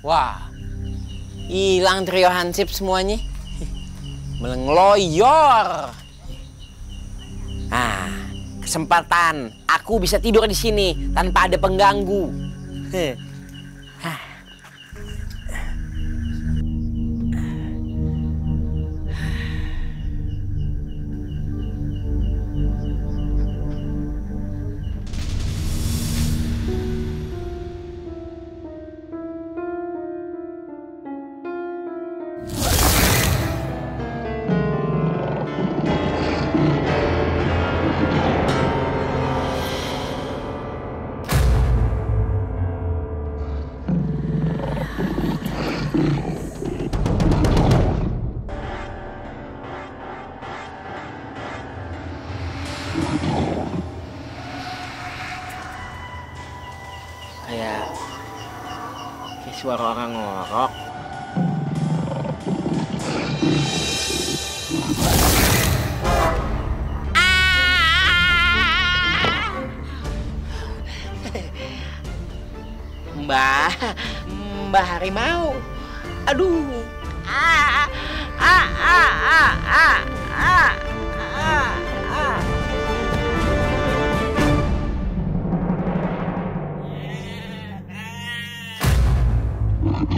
Wah, hilang trio hansip semuanya. Melengloyor. Ah, kesempatan. Aku bisa tidur di sini tanpa ada pengganggu. suara orang ngorok. Mbah, Mbah Harimau. Aduh. Ah, ah, ah, ah, ah, ah, ah, Mana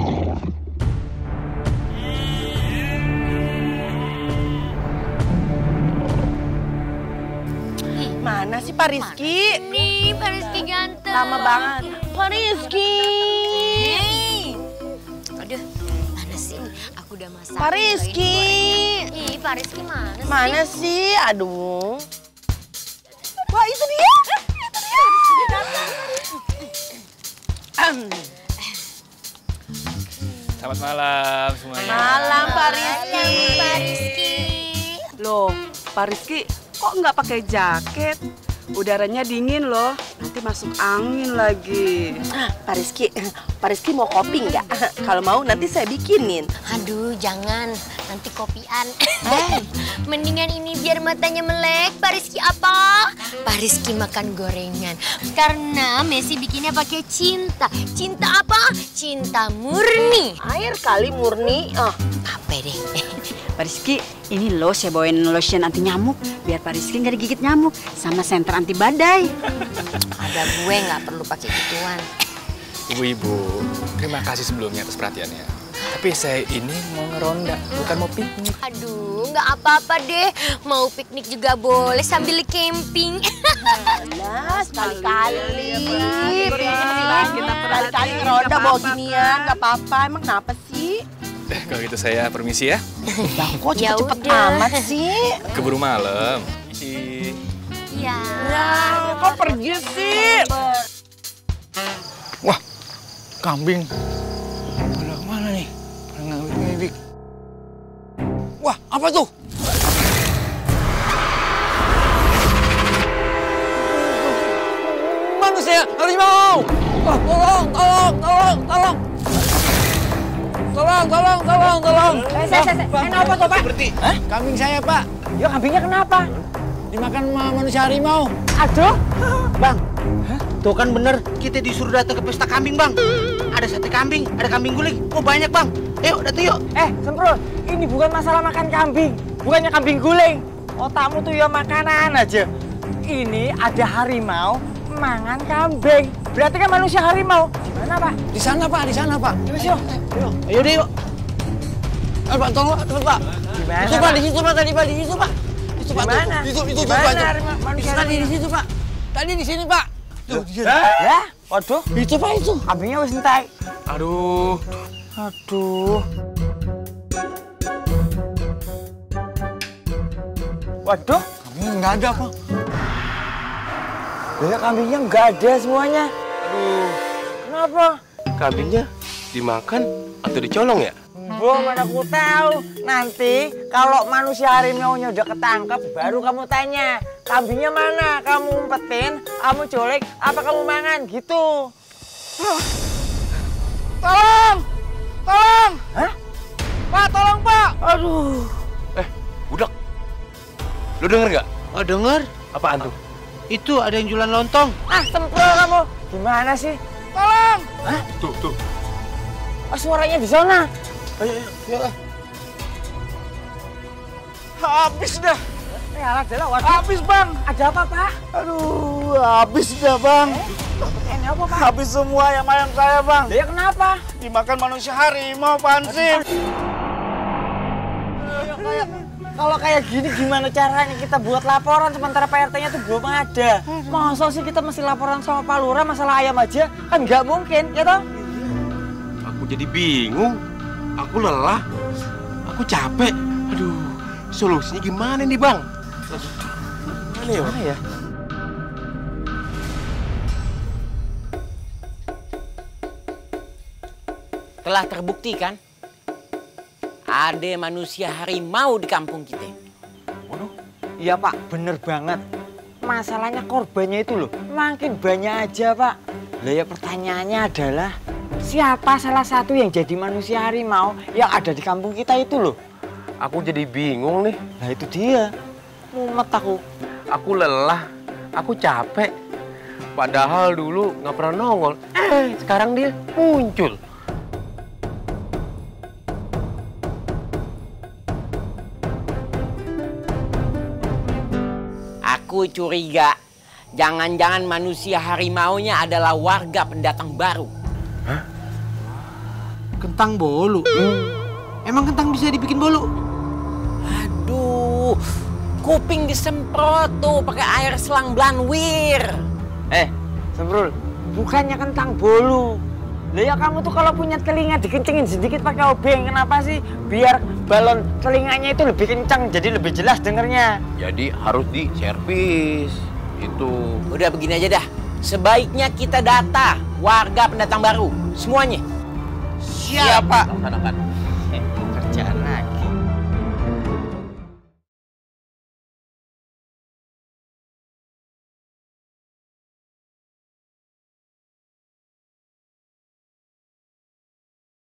sih Pak Rizky? Nih, Pak Rizky ganteng. Lama banget. Pak Rizky. Hei. Aduh, mana sih ini? Aku udah masak. Pak Rizky. Ih, Pak Rizky mana sih? Mana sih? Aduh. Wah, itu dia. Itu dia. Ahem. Selamat malam semuanya. Malam Pak Rizky. Pak Rizky. Loh, Pak Rizky kok nggak pakai jaket? Udaranya dingin loh, nanti masuk angin lagi. Pak Rizky, Pak Rizky mau kopi nggak? Kalau mau nanti saya bikinin. Aduh, jangan. Nanti kopian. Mendingan ini biar matanya melek. Pak Rizky apa? Pak Rizky makan gorengan. Karena Messi bikinnya pakai cinta. Cinta apa? Cinta murni. Air kali murni. Oh, Apa deh? Pak Rizky, ini loh saya bawain lotion anti nyamuk biar Pak Rizky nggak digigit nyamuk sama senter anti badai. Ada gue nggak perlu pakai gituan. Ibu-ibu, terima kasih sebelumnya atas perhatiannya. Tapi saya ini mau ngeronda, bukan mau piknik. Aduh, nggak apa-apa deh. Mau piknik juga boleh sambil camping. nah sekali-kali. Pak. Kita Sekali-kali ngeronda bawa ginian, nggak apa-apa. Emang kenapa sih? Eh, kalau gitu saya permisi ya. Lah kok Ya cepet-cepet amat sih? Keburu malam. Isi. Iya. Ya, kok pergi sih? Wah, kambing. Apa tuh? Manusia harimau! Wah, tolong, tolong, tolong, tolong! Tolong, tolong, tolong, tolong! Eh, saya, saya, saya. Kenapa tuh, Pak? Berhenti. Hah? Kambing saya, Pak. Ya kambingnya kenapa? Dimakan sama manusia harimau. Aduh. Bang, tuh kan bener kita disuruh datang ke pesta kambing bang. Ada sate kambing, ada kambing guling, oh banyak bang. Yuk, datang yuk. Eh, Semprot, ini bukan masalah makan kambing. Bukannya kambing guling. Otakmu tuh ya makanan aja. Ini ada harimau mangan kambing. Berarti kan manusia harimau. Di mana, Pak? Di sana, Pak, di sana, Pak. Yuk, yuk. Ayo deh yuk. Eh, Pak, tolong, Pak, cepet, Pak. Di mana, Itu, Pak, di situ, Pak, tadi, Pak, di situ, Pak. Pak, Di mana? tuh. Itu, itu, Di mana Pak, itu. harimau- manusia Itu tadi di situ, Pak. Tadi di sini, Pak. Tuh, di sini. Ya? Waduh, Itu, Pak, itu. kambingnya wis entek. Aduh. Aduh. Waduh, Kambingnya nggak ada, Pak. ya kambingnya nggak ada semuanya. Aduh, Kenapa? kambingnya dimakan atau dicolong ya? Boh, mana aku tahu. Nanti kalau manusia harimau-nya udah ketangkep, baru kamu tanya. Kambingnya mana? Kamu umpetin, kamu culik, apa kamu mangan? Gitu. Denger nggak? Oh, denger. Apaan tuh? Itu ada yang jualan lontong. Ah, semprol kamu. Gimana sih? Tolong! Tuh, tuh. Ah, Suaranya di sana. Ayo, ayo, ayo. Habis dah. Ya, adalah waduh. Habis, Bang. Ada apa, Pak? Aduh, habis dah bang. Ini apa, Pak? Habis semua yang ayam saya bang. Ya kenapa? Dimakan manusia harimau pansip. Kalau kayak gini gimana caranya kita buat laporan sementara PRT-nya tuh belum ada. Masa sih kita mesti laporan sama Pak Lurah masalah ayam aja? Kan nggak mungkin, ya toh? Aku jadi bingung. Aku lelah. Aku capek. Aduh, solusinya gimana nih bang? Gimana ya? Mana ya? Telah terbukti kan? Ada manusia harimau di kampung kita. Iya Pak, bener banget. Masalahnya korbannya itu loh, makin banyak aja Pak. Lah ya pertanyaannya adalah, siapa salah satu yang jadi manusia harimau yang ada di kampung kita itu loh? Aku jadi bingung nih. Nah itu dia, mumet aku. Aku lelah. Aku capek. Padahal dulu nggak pernah nongol. Eh, sekarang dia muncul. Aku curiga jangan-jangan manusia harimaunya adalah warga pendatang baru. Kentang bolu. Emang kentang bisa dibikin bolu? Aduh, kuping disemprot tuh pakai air selang Blanwir. Eh, Semprul, bukannya kentang bolu. Lah ya kamu tuh kalau punya telinga dikencengin sedikit pakai obeng, kenapa sih? Biar balon telinganya itu lebih kencang, jadi lebih jelas dengernya. Jadi harus diservis. Itu. Udah begini aja dah. Sebaiknya kita data warga pendatang baru semuanya. Siapa? Eh, kerjaan lagi.